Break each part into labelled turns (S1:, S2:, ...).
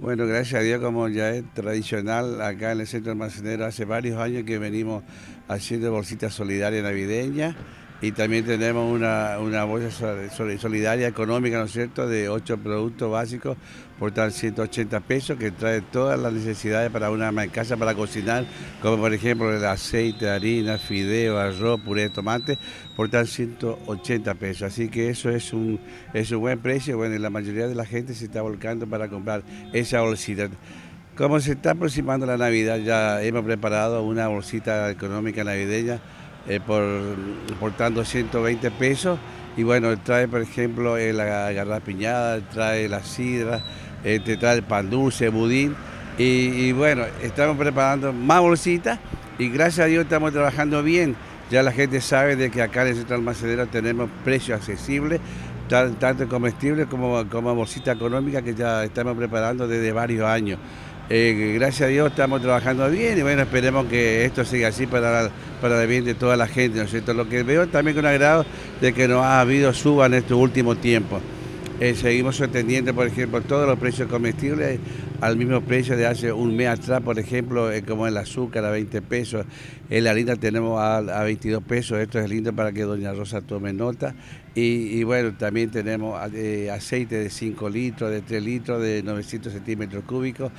S1: Bueno, gracias a Dios, como ya es tradicional acá en el centro almacenero, hace varios años que venimos haciendo bolsitas solidarias navideñas y también tenemos una, una bolsa solidaria económica, ¿no es cierto?, de ocho productos básicos por tal 180 pesos que trae todas las necesidades para una casa para cocinar, como por ejemplo el aceite, harina, fideo, arroz, puré de tomate, por tal 180 pesos. Así que eso es un, es un buen precio, bueno, la mayoría de la gente se está volcando para comprar esa bolsita. Como se está aproximando la Navidad, ya hemos preparado una bolsita económica navideña eh, por, portando 120 pesos. Y bueno, trae, por ejemplo, la garrapiñada, trae la sidra, eh, te trae el pan dulce, budín. Y, bueno, estamos preparando más bolsitas y gracias a Dios estamos trabajando bien. Ya la gente sabe de que acá en el centro almacenero tenemos precios accesibles, tanto comestibles como, como bolsita económica que ya estamos preparando desde varios años. Eh, gracias a Dios estamos trabajando bien y bueno, esperemos que esto siga así para, para el bien de toda la gente, ¿no es cierto? Lo que veo también con agrado de que no ha habido suba en estos últimos tiempos. Eh, seguimos sosteniendo, por ejemplo, todos los precios comestibles al mismo precio de hace un mes atrás, por ejemplo, eh, como el azúcar a 20 pesos, la harina tenemos a, 22 pesos, esto es lindo para que doña Rosa tome nota. Y, bueno, también tenemos aceite de 5 litros, de 3 litros, de 900 centímetros cúbicos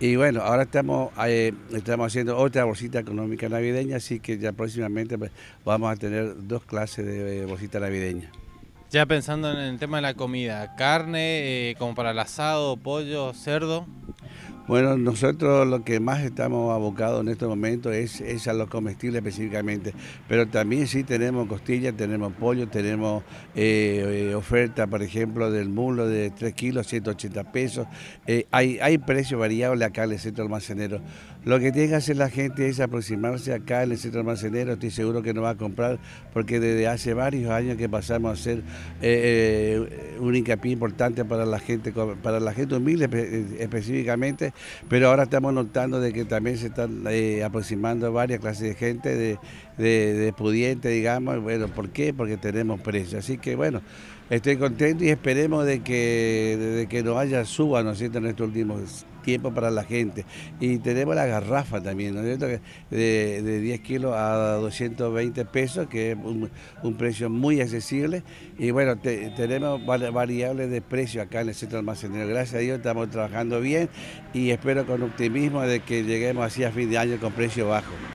S1: y bueno, ahora estamos, eh, estamos haciendo otra bolsita económica navideña, así que ya próximamente pues, vamos a tener dos clases de bolsita navideña.
S2: Ya pensando en el tema de la comida, carne eh, como para el asado, pollo, cerdo.
S1: Bueno, nosotros lo que más estamos abocados en este momento es, a los comestibles específicamente, pero también sí tenemos costillas, tenemos pollo, tenemos eh, eh, oferta, por ejemplo, del mulo de 3 kilos, 180 pesos. Eh, hay, hay precios variables acá en el centro almacenero. Lo que tiene que hacer la gente es aproximarse acá en el centro almacenero, estoy seguro que no va a comprar, porque desde hace varios años que pasamos a hacer un hincapié importante para la gente, para la gente humilde específicamente, pero ahora estamos notando de que también se están eh, aproximando varias clases de gente, de, pudientes, digamos. Bueno, ¿por qué? Porque tenemos precios. Así que bueno, estoy contento y esperemos de que, de que no haya suba, ¿no es en estos últimos tiempos para la gente. Y tenemos la garrafa también, ¿no es cierto?, de, de 10 kilos a 220 pesos, que es un, precio muy accesible. Y bueno, tenemos variables de precio acá en el centro almacenero. Gracias a Dios estamos trabajando bien y espero con optimismo de que lleguemos así a fin de año con precio bajo.